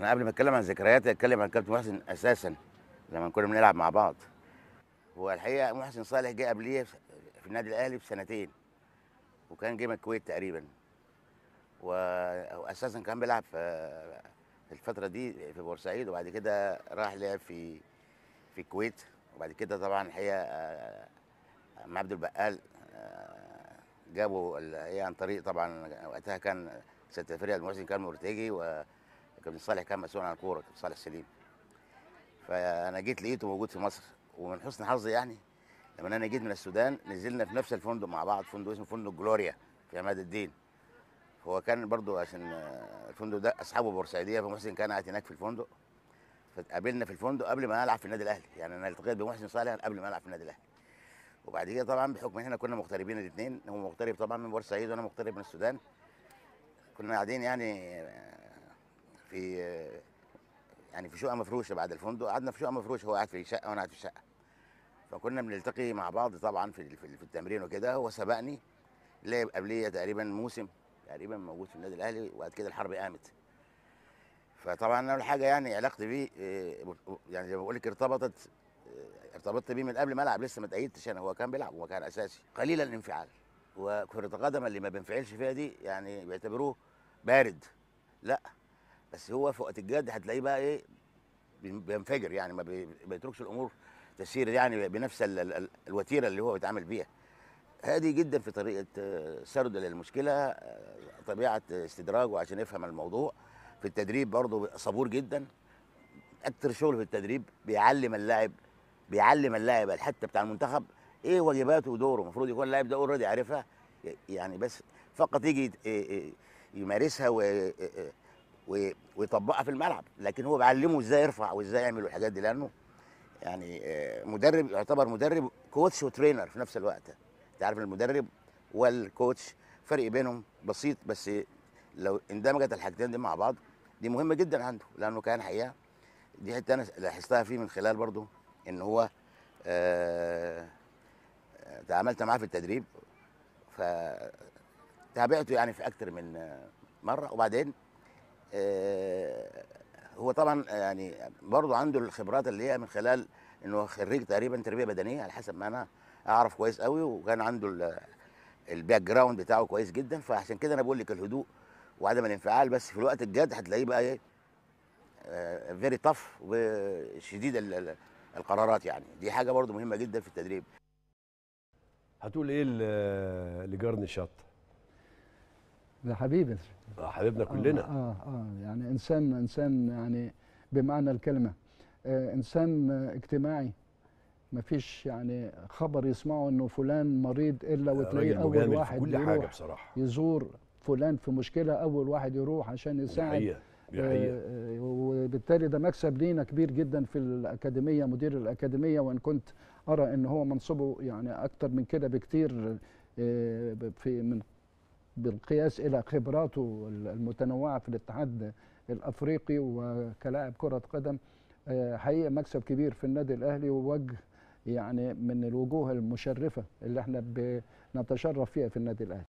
أنا قبل ما أتكلم عن ذكرياتي أتكلم عن كابتن محسن أساسا لما كنا بنلعب مع بعض. هو الحقيقة محسن صالح جه قبليه في النادي الأهلي بسنتين وكان جه من الكويت تقريبا. و- واساسا كان بيلعب في الفترة دي في بورسعيد وبعد كده راح لعب في في الكويت. وبعد كده طبعا الحقيقة آه، عم عبد البقال آه، جابوا هي عن طريق طبعا وقتها كان سكرتير المحسن كان مرتجي وكابتن صالح كان مسؤول عن الكوره كابتن صالح سليم. فأنا جيت لقيته موجود في مصر ومن حسن حظي يعني لما أنا جيت من السودان نزلنا في نفس الفندق مع بعض فندق اسمه فندق جلوريا في عماد الدين. هو كان برضو عشان الفندق ده أصحابه بورسعيدية فمحسن كان قاعد هناك في الفندق. فتقابلنا في الفندق قبل ما العب في النادي الأهلي يعني أنا التقيت بمحسن صالح قبل ما العب في النادي الأهلي. وبعد كده طبعا بحكم إحنا كنا مغتربين الاثنين هو مغترب طبعا من بورسعيد وأنا مغترب من السودان. كنا قاعدين يعني في آه، يعني في شقة مفروشة بعد الفندق. قعدنا في شقة مفروشة هو قاعد في شقه وأنا قاعد في شقه فكنا بنلتقي مع بعض طبعا في في التمرين وكده. هو سبقني لعب قبلية تقريبا موسم تقريبا موجود في النادي الأهلي وبعد كده الحرب قامت. فطبعا أول حاجة يعني علاقتي بيه إيه، يعني زي ما بقول لك ارتبطت إيه، ارتبطت بيه من قبل ما ألعب لسه ما تأيدتش أنا. هو كان بيلعب هو كان أساسي. قليل الانفعال. وكرة القدم اللي ما بينفعلش فيها دي يعني بيعتبروه بارد. لا بس هو في وقت الجد هتلاقيه بقى إيه بين- بينفجر يعني ما بي- ما بيتركش الأمور تسير يعني بنفس ال- ال- ال- الوتيرة اللي هو بيتعامل بيها. هادي جدا في طريقة آه، سرد للمشكلة آه، طبيعة استدراجه عشان يفهم الموضوع. في التدريب برضه صبور جدا. أكتر شغل في التدريب بيعلم اللاعب بيعلم اللاعب حتى بتاع المنتخب إيه واجباته ودوره. المفروض يكون اللاعب ده already عارفها يعني بس فقط يجي يمارسها و- إيه و- ويطبقها في الملعب لكن هو بيعلمه إزاي يرفع وإزاي يعمل الحاجات دي لأنه يعني آه، مدرب يعتبر مدرب coach و trainer في نفس الوقت. أنت عارف المدرب وال coach فرق بينهم بسيط بس لو اندمجت الحاجتين دي مع بعض دي مهمة جدا عنده لأنه كان حقيقة دي حتة أنا لاحظتها فيه من خلال برضو إن هو آه، آه، تعاملت معاه في التدريب فتابعته يعني في أكتر من آه، مرة. وبعدين هو طبعا يعني برضو عنده الخبرات اللي هي من خلال إنه خريج تقريبا تربية بدنية على حسب ما أنا أعرف كويس قوي وكان عنده ال- ال background بتاعه كويس جدا. فعشان كده أنا بقول لك الهدوء وعدم الانفعال بس في الوقت الجاد هتلاقيه بقى إيه فيري تف وشديد ال- ال- القرارات يعني. دي حاجة برضو مهمة جدا في التدريب. هتقول إيه لجارني شط؟ ده حبيبي. آه، حبيبنا آه كلنا. آه آه يعني إنسان إنسان يعني بمعنى الكلمة. آه إنسان آه، اجتماعي. ما فيش يعني خبر يسمعه إنه فلان مريض إلا وتلاقيه أول واحد كل يروح بصراحة. يزور فلان في مشكلة أول واحد يروح عشان يساعد. آه، آه، وبالتالي ده مكسب لينا كبير جدا في الأكاديمية مدير الأكاديمية. وإن كنت أرى إن هو منصبه يعني أكتر من كده بكتير آه، في من بالقياس إلى خبراته المتنوعة في الاتحاد الأفريقي وكلاعب كرة قدم آه، حقيقة مكسب كبير في النادي الأهلي ووجه يعني من الوجوه المشرفة اللي إحنا بنتشرف فيها في النادي الأهلي.